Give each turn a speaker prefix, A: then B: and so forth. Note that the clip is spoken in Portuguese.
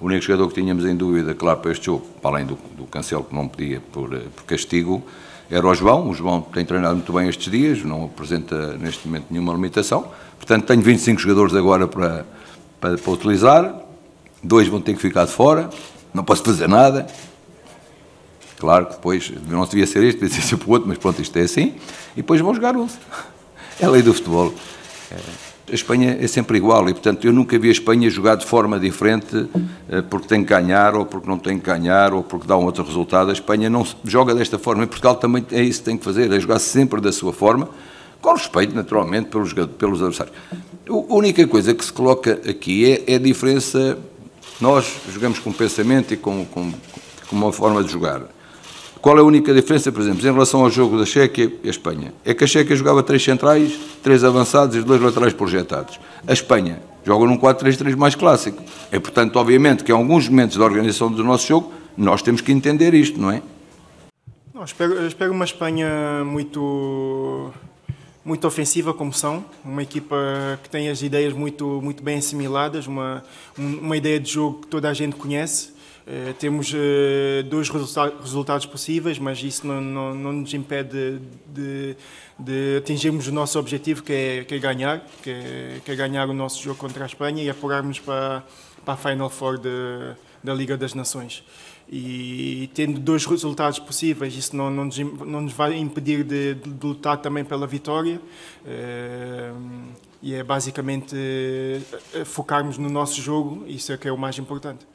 A: O único jogador que tínhamos em dúvida, claro, para este jogo, para além do, do Cancelo que não podia por, eh, por castigo, era o João. O João tem treinado muito bem estes dias, não apresenta neste momento nenhuma limitação. Portanto, tenho 25 jogadores agora para, para, para utilizar. Dois vão ter que ficar de fora, não posso fazer nada. Claro que depois não devia ser este, devia ser o outro, mas pronto, isto é assim. E depois vão jogar 11. É a lei do futebol. A Espanha é sempre igual e, portanto, eu nunca vi a Espanha jogar de forma diferente eh, porque tem que ganhar ou porque não tem que ganhar ou porque dá um outro resultado. A Espanha não joga desta forma e Portugal também é isso que tem que fazer, é jogar sempre da sua forma, com respeito, naturalmente, pelos, pelos adversários. A única coisa que se coloca aqui é, é a diferença. Nós jogamos com pensamento e com, com, com uma forma de jogar. Qual é a única diferença, por exemplo, em relação ao jogo da Chequia e a Espanha? É que a Chequia jogava três centrais, três avançados e dois laterais projetados. A Espanha joga num 4-3-3 mais clássico. É, portanto, obviamente, que em alguns momentos da organização do nosso jogo, nós temos que entender isto, não é?
B: Não, espero, espero uma Espanha muito muito ofensiva como são, uma equipa que tem as ideias muito muito bem assimiladas, uma uma ideia de jogo que toda a gente conhece. Uh, temos uh, dois resulta resultados possíveis, mas isso não, não, não nos impede de, de, atingirmos o nosso objetivo, que é, que é ganhar, que é, que é, ganhar o nosso jogo contra a Espanha e apurarmos para, para a Final Four de, da Liga das Nações. E tendo dois resultados possíveis, isso não, não, nos, não nos vai impedir de, de, lutar também pela vitória. Uh, e é basicamente focarmos no nosso jogo, isso é que é o mais importante.